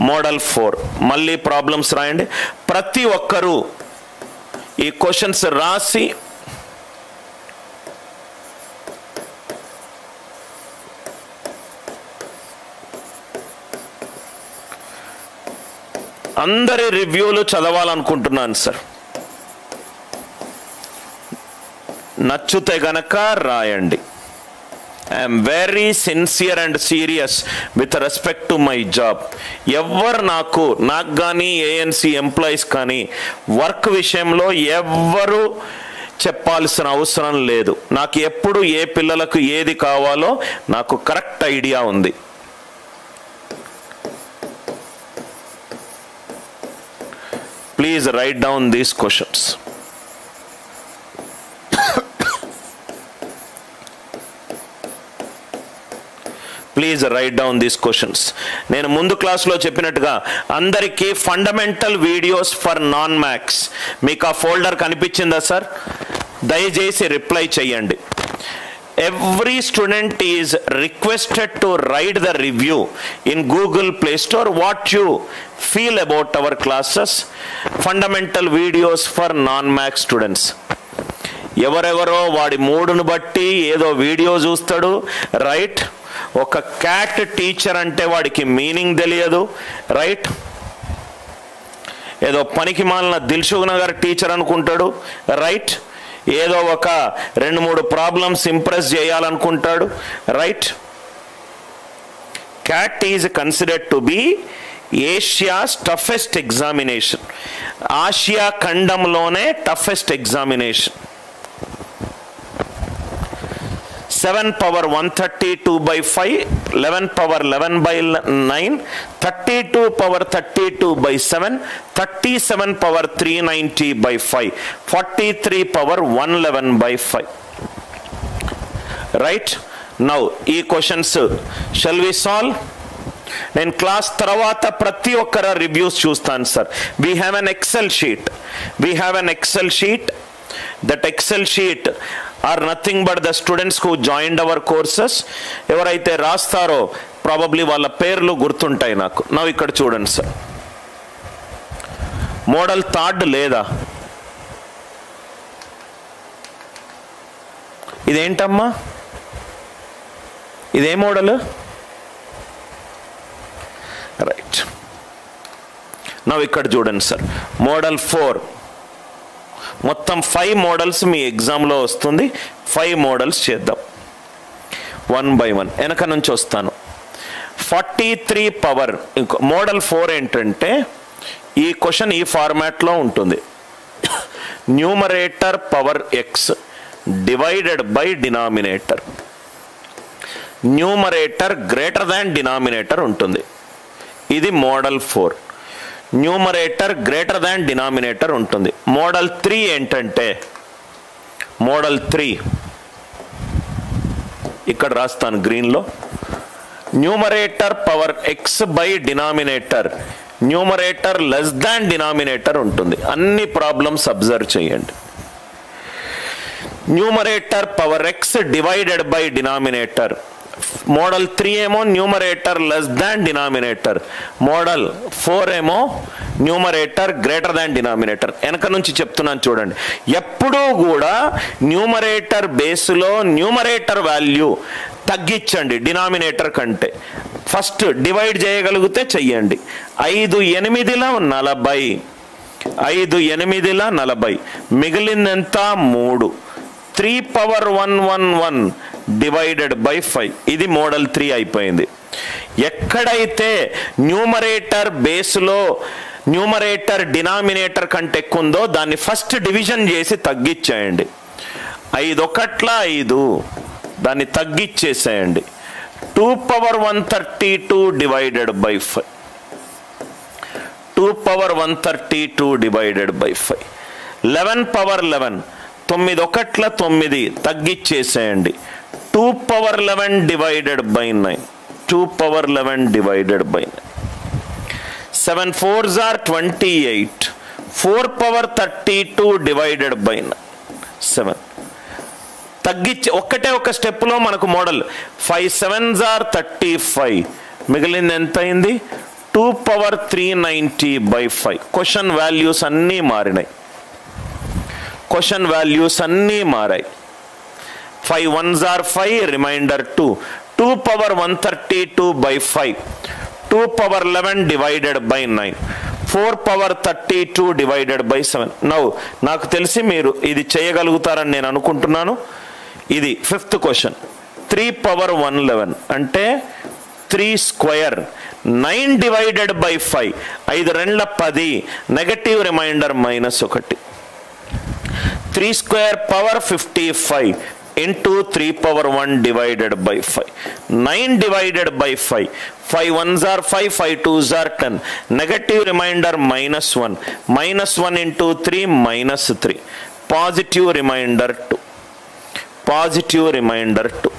Model four. మళ్ళీ problems రాయండి. ప్రతి ఒక్కరూ ఈ క్వశ్చన్స్ రాసి అందరి రివ్యూలు చదవాలనుకుంటున్నాను సార్. నచ్చితే గనక రాయండి. I'm very sincere and serious with respect to my job ఎవరు నాకు నాకు కానీ ఏఎన్సి ఎంప్లాయీస్ కానీ వర్క్ విషయంలో ఎవ్వరు చెప్పాల్సిన అవసరం లేదు. నాకు ఎప్పుడు ఏ పిల్లలకు ఏది కావాలో నాకు కరెక్ట్ ఐడియా ఉంది. Please write down these questions please write down these questions నేను ముందు క్లాస్లో చెప్పినట్టుగా అందరికీ fundamental videos for non maths మీకు ఆ ఫోల్డర్ కనిపించిందా సార్ దయచేసి రిప్లై చేయండి. Every student is requested to write the review in Google Play Store what you feel about our classes fundamental videos for non maths students ఎవరెవరో వాడి మూడును బట్టి ఏదో వీడియో చూస్తాడు రైట్ ఒక క్యాట్ టీచర్ అంటే వాడికి మీనింగ్ తెలియదు రైట్ ఏదో పనికి మాలిన దిల్సుఖ్ నగర్ టీచర్ అనుకుంటాడు రైట్ ఏదో ఒక రెండు మూడు problems impress చేయాలనుకుంటాడు right CAT is considered to be Asia's toughest examination Asia ఖండంలోనే toughest examination seven power one thirty two by five eleven power eleven by nine thirty two power thirty two by seven thirty seven power three ninety by five forty three power one eleven by five right now ఈ questions shall we solve నేను class తర్వాత ప్రతి ఒక్కర reviews చూస్తాను sir we have an Excel sheet we have an Excel sheet that Excel sheet are nothing but the students who joined our courses ఎవరైతే రాస్తారో probably వాళ్ళ పేర్లు గుర్తుంటాయి నాకు. నా ఇక్కడ చూడండి సార్ మోడల్ థర్డ్ లేదా? ఇదేంటమ్మా? ఇదే మోడల్? రైట్ నవ్వు ఇక్కడ చూడండి సార్ మోడల్ ఫోర్ మొత్తం ఫైవ్ మోడల్స్ మీ ఎగ్జామ్లో వస్తుంది. ఫైవ్ మోడల్స్ చేద్దాం. వన్ బై వన్ వెనక నుంచి వస్తాను. ఫార్టీ త్రీ పవర్ ఇంకో మోడల్ ఫోర్ ఏంటంటే ఈ క్వశ్చన్ ఈ ఫార్మాట్లో ఉంటుంది. Numerator power x divided by denominator numerator greater than denominator ఉంటుంది. ఇది model four numerator greater than denominator ఉంటుంది. మోడల్ త్రీ ఏంటంటే మోడల్ త్రీ ఇక్కడ రాస్తాను గ్రీన్లో. Numerator power x by denominator numerator less than denominator ఉంటుంది. అన్ని ప్రాబ్లమ్స్ అబ్జర్వ్ చేయండి. Numerator power x divided by denominator model three ఏమో numerator less than denominator. Model four ఏమో న్యూమరేటర్ గ్రేటర్ దాన్ డినామినేటర్. వెనక నుంచి చెప్తున్నాను చూడండి. ఎప్పుడూ కూడా న్యూమరేటర్ బేస్లో న్యూమరేటర్ వాల్యూ తగ్గించండి డినామినేటర్ కంటే. ఫస్ట్ డివైడ్ చేయగలిగితే చెయ్యండి. ఐదు ఎనిమిదిల నలభై. ఐదు ఎనిమిదిల నలభై. మిగిలిందంతా మూడు. Three power one one one. Divided by five ఇది మోడల్ త్రీ అయిపోయింది. ఎక్కడైతే న్యూమరేటర్ బేస్లో న్యూమరేటర్ డినామినేటర్ కంటే ఎక్కువ ఉందో దాన్ని ఫస్ట్ డివిజన్ చేసి తగ్గించేయండి ఐదు ఒకట్ల ఐదు. దాన్ని తగ్గించేసేయండి two power one thirty two divided by five two power one thirty two divided by five eleven power eleven తొమ్మిది ఒకట్ల తొమ్మిది. తగ్గిచ్చేసేయండి. Two power eleven divided by nine two power eleven divided by nine seven fours are twenty eight four power thirty two divided by nine seven తగ్గించి ఒక్కటే ఒక స్టెప్లో మనకు model five sevens are thirty five మిగిలింది ఎంత అయింది two power three ninety by five question values అన్నీ మారినాయి. క్వశ్చన్ వాల్యూస్ అన్నీ మారాయి. Five ones are five remainder two. Two power one thirty two by five. Two power eleven divided by nine. Four power thirty two divided by seven. నవ్వు నాకు తెలిసి మీరు ఇది చేయగలుగుతారని నేను అనుకుంటున్నాను. ఇది fifth question. Three power one eleven. అంటే three square nine divided by five. ఐదు రెండ్ల పది. నెగటివ్ రిమైండర్ మైనస్ ఒకటి. Three square power fifty five. Into three power one divided by five nine divided by five five ones are five five twos are ten negative remainder minus one minus one into three minus three positive remainder two positive remainder two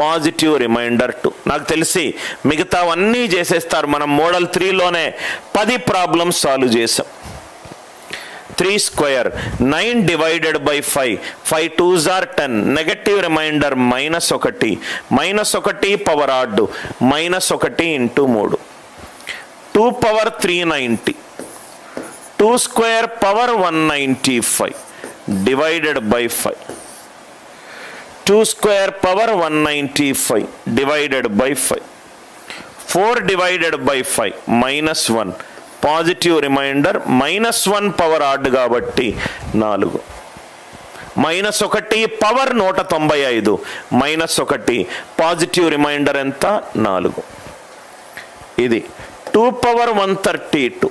positive remainder two నాకు తెలిసి మిగతావన్నీ చేసేస్తారు. మనం model త్రీలోనే పది problems solve చేసాం three square nine divided by five five twos are ten negative remainder minus ఒకటి. Minus ఒకటి పవర్ ఆర్డు మైనస్ ఒకటి ఇంటూ మూడు. Two power three ninety two square power one ninety five divided by five two square power one ninety five divided by five four divided by five minus one positive remainder minus one power odd కాబట్టి నాలుగు. Minus ఒకటి power నూట తొంభై ఐదు. Minus ఒకటి positive remainder ఎంత? నాలుగు. ఇది two power one thirty two.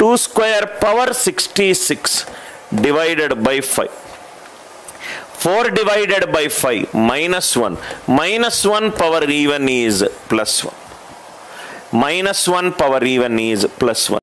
Two square power sixty six divided by five. Four divided by five minus one. Minus one power even is plus one. Minus one power even is plus one